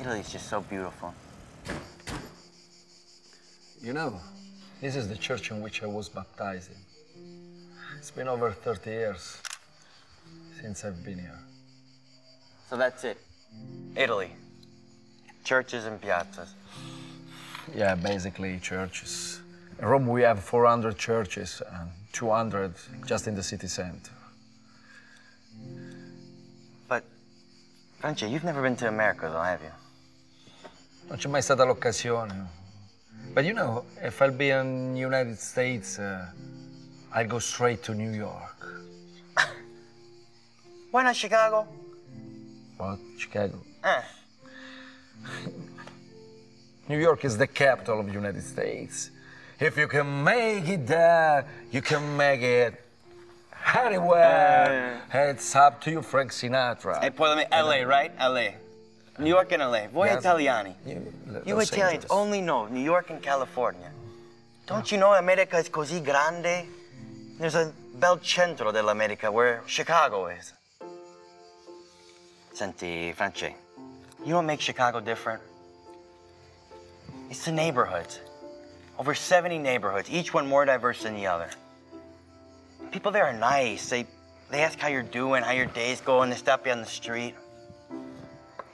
Italy's just so beautiful. You know, this is the church in which I was baptized in. It's been over 30 years since I've been here. So that's it. Italy. Churches and piazzas. Yeah, basically churches. In Rome, we have 400 churches and 200 just in the city center. But, France, you've never been to America, though, have you? Non c'è mai stata l'occasione. But you know, if I'll be in the United States, uh, I'll go straight to New York. Why not Chicago? What? Chicago? Eh. New York is the capital of the United States. If you can make it there, you can make it anywhere. It's up to you, Frank Sinatra. Hey, poi, let me, LA, right? LA. New York and LA. Voi Yes. Italiani. You, You Italians only know New York and California. Don't you know America is così grande? There's a bel centro dell'America where Chicago is. Senti, Franci, you know what makes Chicago different? It's the neighborhoods. Over 70 neighborhoods, each one more diverse than the other. People there are nice. They, they ask how you're doing, how your day's going. They stop you on the street.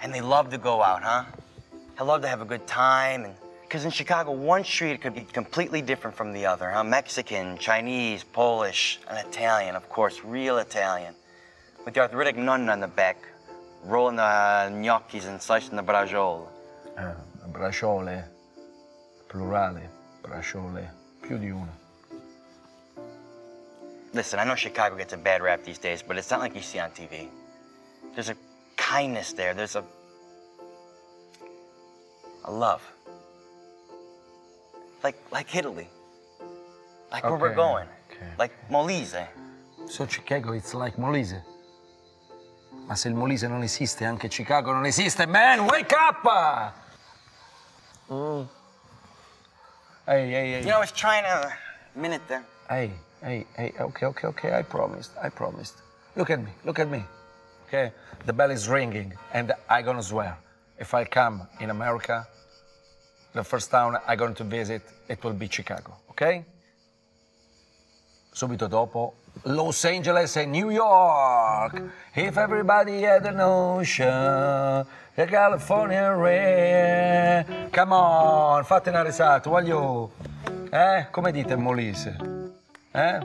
And they love to go out, huh? They love to have a good time. And because in Chicago, one street could be completely different from the other, huh? Mexican, Chinese, Polish, and Italian, of course, real Italian. With the arthritic nun on the back, rolling the gnocchis and slicing the braciole. Eh, braciole, plurale, braciole, più di uno. Listen, I know Chicago gets a bad rap these days, but it's not like you see on TV. There's a kindness there. There's a a love. Like like Italy. Like where we're going. okay. Like Molise. So Chicago, it's like Molise. Ma se il Molise non esiste, anche Chicago non esiste, man! Wake up! Mm. Hey, hey, hey. You know, I was trying to minute there. Hey, hey, hey, okay, okay, okay, I promised, I promised. Look at me, look at me. Okay? The bell is ringing, and i gonna swear. If I come in America, the first town i going to visit, it will be Chicago, okay? Subito dopo, Los Angeles and New York. If everybody had an ocean, the California rain. Come on, fate una risata, voglio... Eh? Come dite in Molise? Eh?